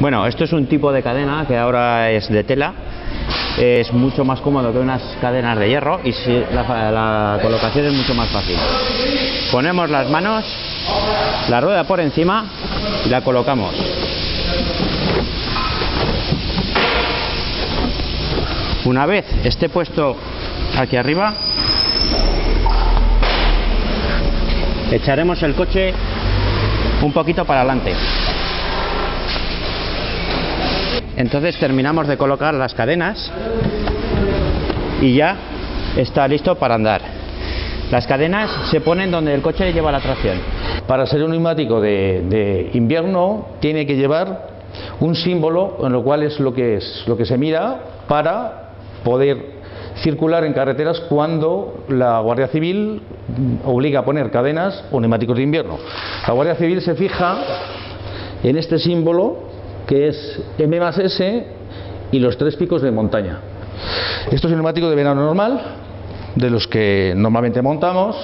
Bueno, esto es un tipo de cadena que ahora es de tela. Es mucho más cómodo que unas cadenas de hierro y la, la colocación es mucho más fácil. Ponemos las manos, la rueda por encima y la colocamos. Una vez esté puesto aquí arriba, echaremos el coche un poquito para adelante. Entonces terminamos de colocar las cadenas y ya está listo para andar. Las cadenas se ponen donde el coche lleva la tracción. Para ser un neumático de, invierno tiene que llevar un símbolo en lo cual es lo que es lo que se mira para poder circular en carreteras cuando la Guardia Civil obliga a poner cadenas o neumáticos de invierno. La Guardia Civil se fija en este símbolo que es M más S y los tres picos de montaña. Esto es neumático de verano normal, de los que normalmente montamos,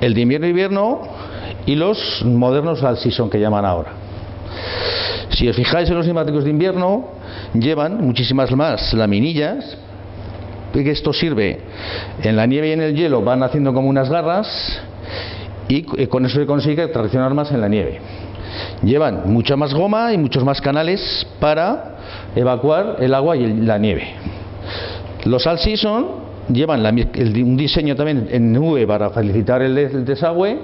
el de invierno invierno y los modernos al season que llaman ahora. Si os fijáis en los neumáticos de invierno, llevan muchísimas más laminillas, que esto sirve en la nieve y en el hielo, van haciendo como unas garras y eh, con eso se consigue traccionar más en la nieve. Llevan mucha más goma y muchos más canales para evacuar el agua y el- la nieve. Los All Season llevan la el un diseño también en nube para facilitar el, des- el desagüe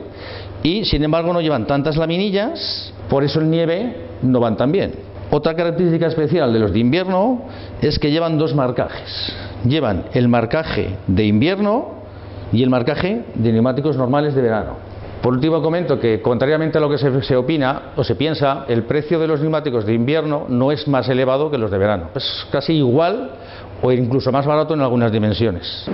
y sin embargo no llevan tantas laminillas, por eso en nieve no van tan bien. Otra característica especial de los de invierno es que llevan dos marcajes. Llevan el marcaje de invierno y el marcaje de neumáticos normales de verano. Por último comento que, contrariamente a lo que se, opina o se piensa, el precio de los neumáticos de invierno no es más elevado que los de verano. Es casi igual o incluso más barato en algunas dimensiones.